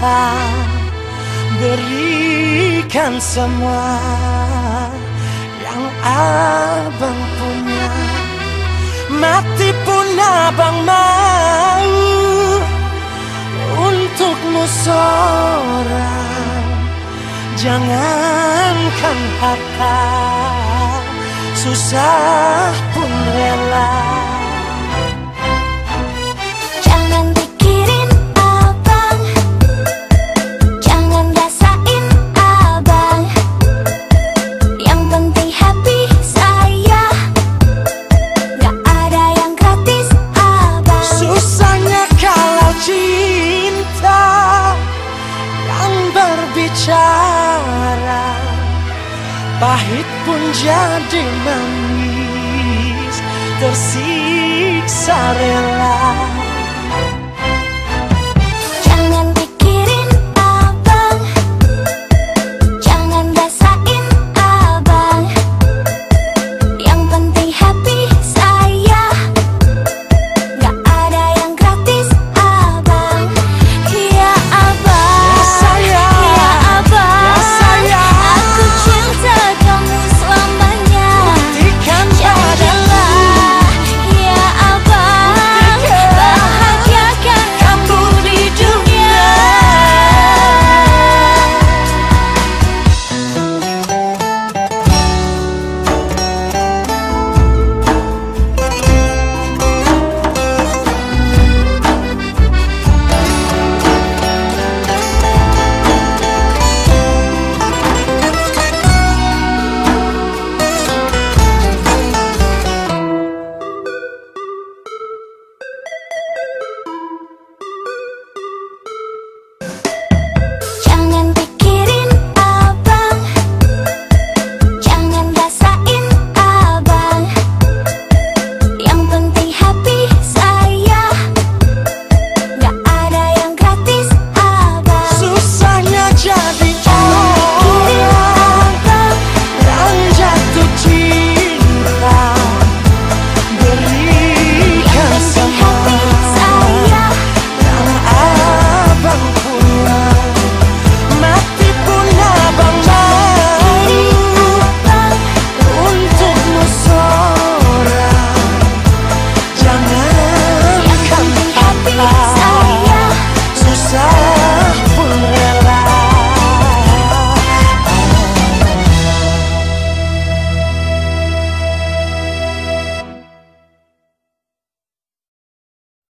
apa? Berikan semua yang abang punya. Mati pun abang mau Untukmu seorang. Jangankan harta Susah pun rela. Pahit pun jadi manis Tersiksa rela